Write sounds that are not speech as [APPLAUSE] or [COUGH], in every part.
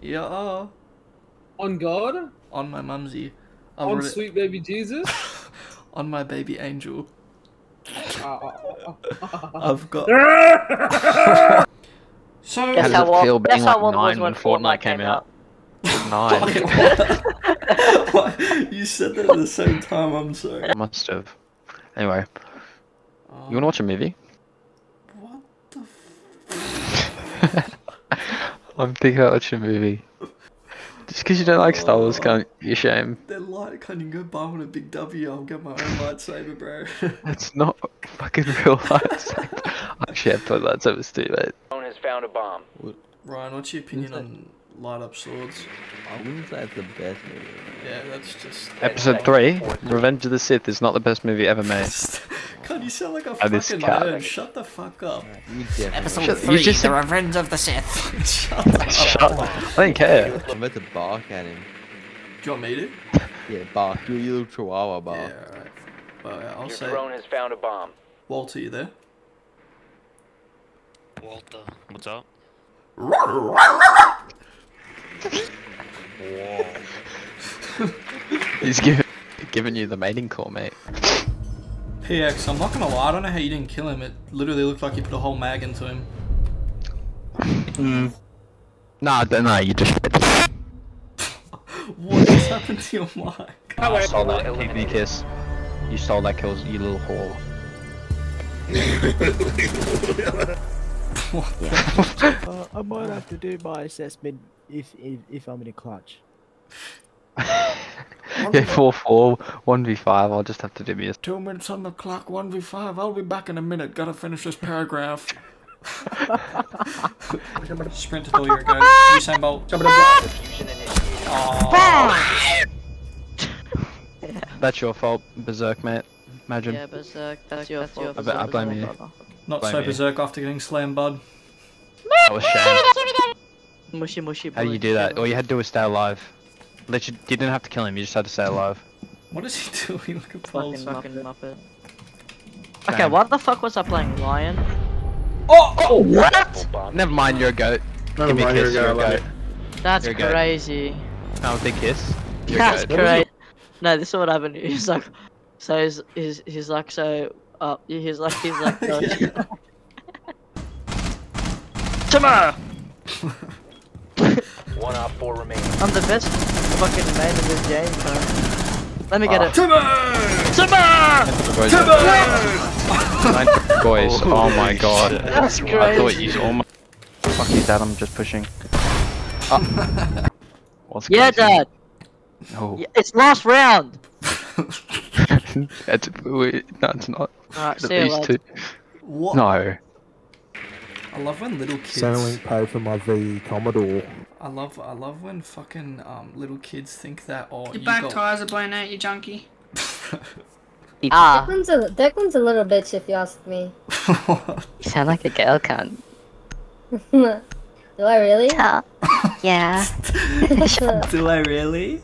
Yeah. On God? On my mumsy. I've On already- sweet baby Jesus? [LAUGHS] on my baby angel. [LAUGHS] I've got. [LAUGHS] so. How That's does how it one- feel being that's how like one was nine when when Fortnite came out? Nine. What? you said that at the same time. I'm sorry. Must have. Anyway, Um, you wanna watch a movie? What the? F- I'm thinking about watching a movie. Just because you don't like Star Wars, can't you shame? That light can't even go buy one a big W. I'll get my own lightsaber, bro. [LAUGHS] That's not fucking real lightsaber. [LAUGHS] Actually, I thought lightsabers too, mate. Drone has found a bomb. Ryan, what's your opinion on light up swords? I wouldn't say it's the best movie. Yeah, that's just. Episode 3, Revenge of the Sith is not the best movie ever made. [LAUGHS] God, you sound like a Oh, fucking cat. nerd. Shut the fuck up. You. Episode Shut- you 3, just The said- Revenge of the Sith. [LAUGHS] [LAUGHS] Shut up. Shut up. I don't care. I'm about to bark at him. Do you want me to? Yeah, bark. You you little chihuahua Yeah, bark. alright. Well, yeah, I'll Your say. drone has found a bomb. Walter, you there? Walter, what's up? He's giving, giving you the mating call, mate. PX, I'm not gonna lie, I don't know how you didn't kill him. It literally looked like you put a whole mag into him. Nah, d- nah, you just. [LAUGHS] What just happened to your mic? You stole that TV kiss. You stole that kills, you little whore. [LAUGHS] [LAUGHS] Uh, I might have to do my assessment if if, if I'm in a clutch. [LAUGHS] yeah, 4 4, 1v5, I'll just have to do me. Two minutes on the clock, 1v5. I'll be back in a minute. Gotta finish this paragraph. [LAUGHS] Sprint to door, you go. Usain Bolt. Diffusion initiated. Aw. That's your fault, Berserk, mate. Imagine. Yeah, Berserk, that's your fault. I I blame you. Not Blame so me. berserk after getting slammed, bud. That was shame. [LAUGHS] Mushy mushy. How do you do that? All you had to do was stay alive. Literally, you didn't have to kill him, you just had to stay alive. What is he doing? Look at Paul's Fucking fucking Muppet. Muppet. Okay, what the fuck was I playing? Lion? Oh, oh, What? Bomb Never mind, you're a goat. Give me a kiss, you're a goat. That's You're good. crazy. No, big kiss. You're That's goat. crazy. No, this is what happened. [LAUGHS] He's like, so he's he's, he's like so. Uh, he's like he's like. [LAUGHS] uh, Timur! [LAUGHS] One op four remaining. I'm the best fucking man in this game, bro. Let me get it. Timber! Nine boys, [LAUGHS] oh my god. That's I thought crazy. you almost. Fuck you, dad, I'm just pushing. Oh. [LAUGHS] What's Yeah, crazy? Dad. No. Yeah, It's last round. it's, wait, no, it's not. Alright, At see you least two. What? No. I love when little kids. Centrelink paid for my V Commodore. I love, I love when fucking um little kids think that oh Your you back got. tires are blown out, you junkie. [LAUGHS] Ah, Declan's a, Declan's a little bitch if you ask me. you sound like a girl cunt. [LAUGHS] Do I really? Yeah. [LAUGHS] Do I really?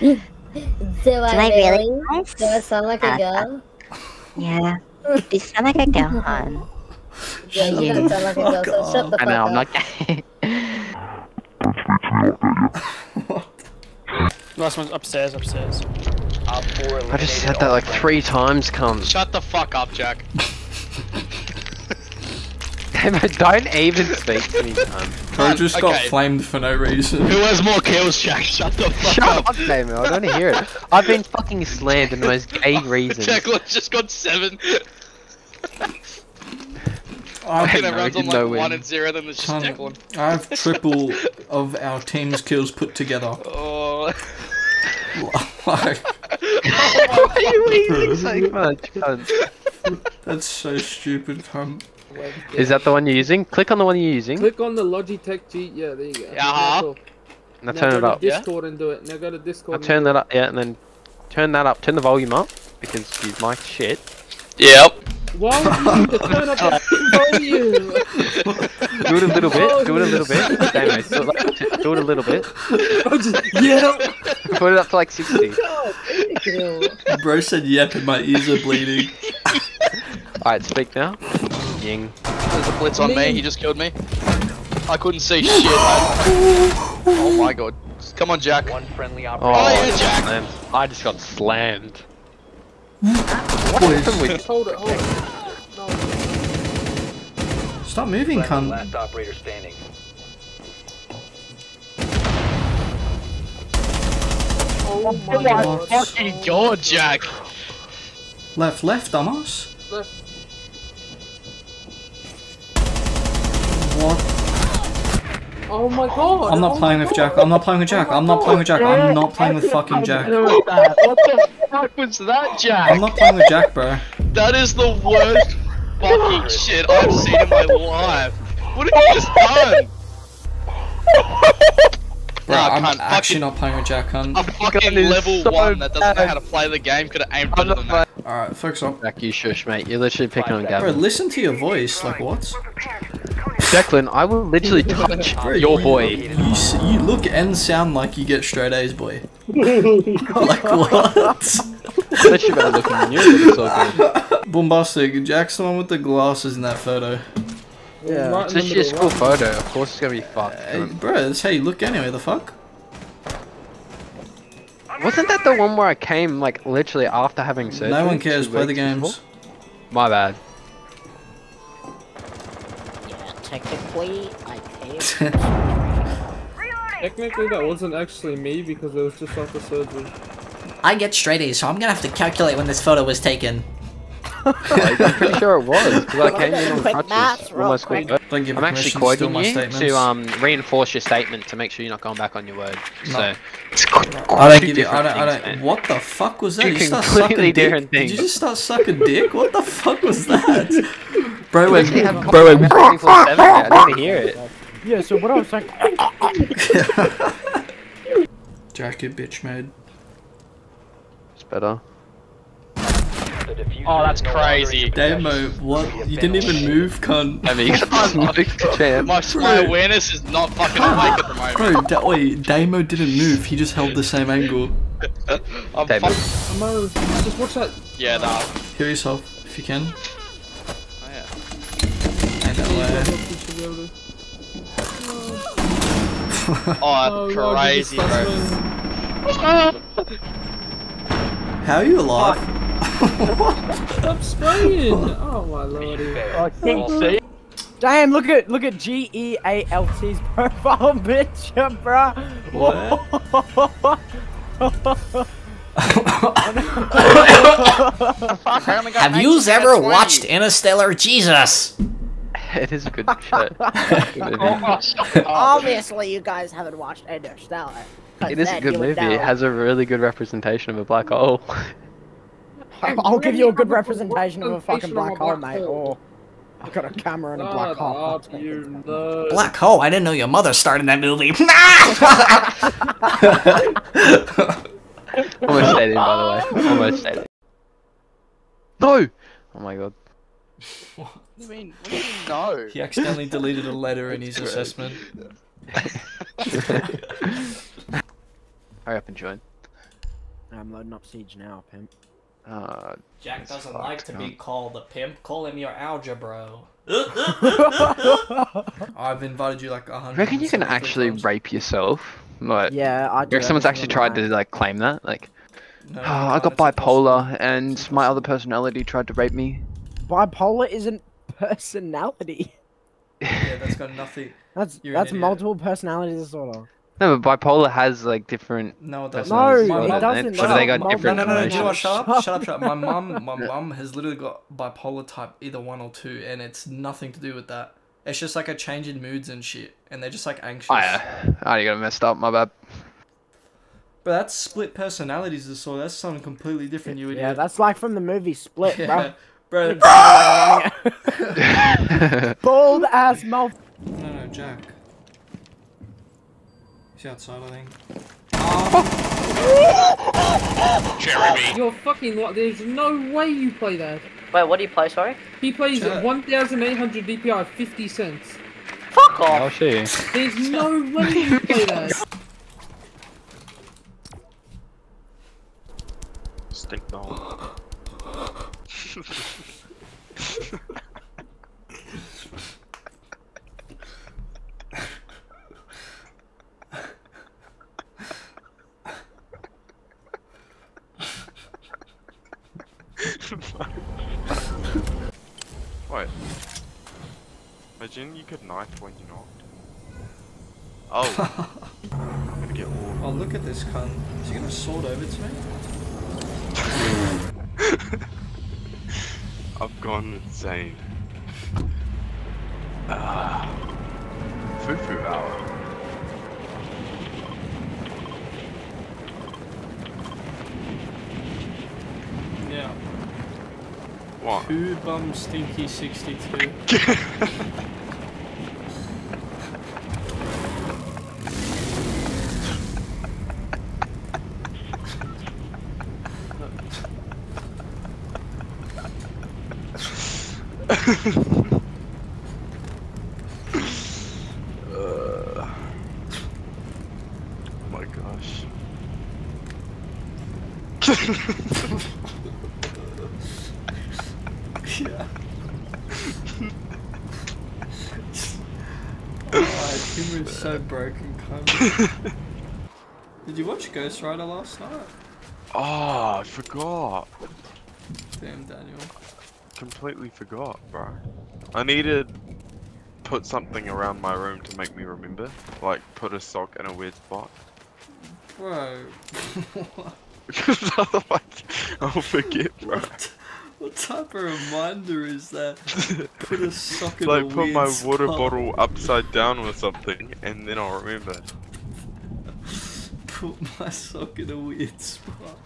Do I, I really? really? Do I sound like a Uh, girl? Yeah. You sound like a girl, hon. Yeah, you don't sound like a girl, so shut the I fuck know, up. I'm not gay. Last one's upstairs, upstairs. Op four eliminated I just said that like three times, cunt. Shut the fuck up, Jack. [LAUGHS] Damn don't even speak to me, cunt. Bro um, just got okay. flamed for no reason. Who has more kills, Jack? [LAUGHS] Shut the fuck Shut up. up, Damon, I don't want to hear it. I've been fucking slammed in the most gay [LAUGHS] reasons. Jack just got seven. I've, Fucking no, everyone's on know like one and zero, then there's just Jack one. I have [LAUGHS] triple of our team's kills put together. Oh. [LAUGHS] like, Why are you wheezing so [LAUGHS] much, cunt? that's so stupid, cunt. Is that the one you're using? Click on the one you're using. Click on the Logitech G. Yeah, there you go. Uh-huh. Now Now turn go it to up. Yeah? Discord and do it. Now go to Discord. Now and turn do that up, yeah, and then turn that up. Turn the volume up because you mic shit. Yep. It. Why would you need to turn up the volume? [LAUGHS] Do it a little bit. Do it a little bit. Oh, Damo, do it, like, do it a little bit. [LAUGHS] I just, yeah. [LAUGHS] Put it up to like 60. Ew. Bro said yep and my ears are bleeding. Alright, speak now. Ying. There's a blitz on me. He just killed me. I couldn't see shit. Oh my god. Come on, Jack. One friendly Oh, operator. Oh, yeah, Jack. slammed. I just got slammed. Boys, Hold it, hold it. No. stop moving, Friendly cunt. last operator standing. Oh my god. Fucking god, Jack. Left, left, dumbass. Left. What? Oh my god. I'm not oh playing with god. Jack. I'm not playing with Jack. Oh I'm not playing with Jack. I'm not playing with fucking Jack. What the fuck was that, Jack? I'm not playing with Jack, bro. That is the worst fucking [LAUGHS] shit I've seen in my life. What have you just done? Bro, Nah, I'm cunt, actually fucking- not playing with Jack, cunt. A fucking level so one that doesn't know how to play the game could have aimed I'm better than that. Alright, focus up. Jack, you shush, mate. You're literally picking on Bro, Gavin. listen to your voice. Like, what? Declan, I will literally [LAUGHS] touch your boy. You, s- you look and sound like you get straight A's, boy. [LAUGHS] [LAUGHS] like, what? Unless you're better looking than you, but it's all good. Bombastic. Jack's the one with the glasses in that photo. Yeah. Right It's in just the your school right? photo. Of course it's gonna be fucked. Hey, bro, that's how you look anyway, the fuck? Wasn't that the one where I came, like, literally after having surgery? No one cares, play the games. before? My bad. Technically, I came. [LAUGHS] Technically, that wasn't actually me because it was just after surgery. I get straight A's, so I'm gonna have to calculate when this photo was taken. I'm pretty [LAUGHS] sure it was, because I came in on Quick maths, crutches. real Almost quick. quick. Don't give I'm actually permission to steal quoting you statements. to um reinforce your statement to make sure you're not going back on your word. So I don't give you. I different don't. I things, don't. man. What the fuck was that? Two you start completely sucking different dick? Did you just start sucking dick? What the fuck was that? [LAUGHS] Bro, You went. Bro, went. I didn't [LAUGHS] hear it. Yeah, so what I was saying. [LAUGHS] Jacket bitch made. It's better. Oh, that's is no longer in crazy. your possession. What? You didn't even move, cunt. I mean, [LAUGHS] you got smoked, champ. My, my awareness is not fucking awake at the moment. Bro, da- wait, Damo didn't move. He just held the same angle. I'm David. fuck- just watch that. yeah, nah. Heal yourself if you can. Way. Oh, Oh, you crazy, just bro. started- How are you alive? [LAUGHS] Stop spraying! Oh my lordy. Fair. King All C. Damn, look at look at G E A L T's [LAUGHS] profile picture, bruh. [LAUGHS] Fuck, I Have 19 yous ever watched Interstellar? Jesus! [LAUGHS] It is a good show. Movie. Oh, shut up. [LAUGHS] Obviously, you guys haven't watched Interstellar. 'cause It is a good movie. It has a really good representation of a black hole. [LAUGHS] I'll give you a good representation of a fucking Representation of a black hole, mate. hole. Oh, or I got a camera and a black hole. up, you nerd. Black hole. I didn't know your mother starred in that movie. Almost stayed by the way. Almost stayed. No! Oh my god. What do you mean? What do you mean no? He accidentally deleted a letter in his assessment. [LAUGHS] Hurry up and join. I'm loading up Siege now, pimp. Uh, Jack doesn't Fuck, like to be called a pimp. Call him your algebra. [LAUGHS] I've invited you like a hundred. you reckon you can actually rape yourself? Like, Yeah, I you do. reckon someone's actually tried to like claim that? Like, No, oh, I got bipolar and my other personality tried to rape me. Bipolar isn't personality. [LAUGHS] Yeah, that's got nothing. That's You're that's multiple personality disorder. No, but bipolar has like different. No, it doesn't. No, personalities My as it mum- well, doesn't, What do they got no, different No, no, no, no. Do you know what? emotions? Shut up, shut up, shut up. My [LAUGHS] mum, my mum has literally got bipolar type either one or two, and it's nothing to do with that. It's just like a change in moods and shit, and they're just like anxious. Oh uh, yeah. Oh, you got messed up. My bad. But that's split personalities disorder. That's something completely different. You idiot. Yeah, that's like from the movie Split, [LAUGHS] Yeah, bro. Bro. [LAUGHS] [LAUGHS] Bald ass mouth. no, no, Jack. He's outside, I think. Jeremy. Ah! You're fucking what? There's no way you play that. Wait, what do you play, sorry? He plays Shut up. 1,800 DPI, 50 cents. Fuck off! I'll show you. There's no way you play that. Stink dog. [LAUGHS] Wait. Imagine you could knife when you knocked. Oh. [LAUGHS] I'm gonna get all. Oh, look at this cunt. Is he gonna sword over to me? [LAUGHS] I've gone insane. Ah. Fufu hour. Yeah. What? Two bum stinky 62. Uh, [LAUGHS] oh my gosh. [LAUGHS] yeah. oh, humor is so broken. Did you watch Ghost Rider last night? Oh, I forgot. Damn, Daniel. Completely forgot, bro. I needed put something around my room to make me remember. Like put a sock in a weird spot. Bro. [LAUGHS] Because otherwise I'll forget, bro. What, what type of reminder is that? Put a [LAUGHS] sock in like put my water bottle upside down or something and then I'll remember. [LAUGHS] Put my sock in a weird spot.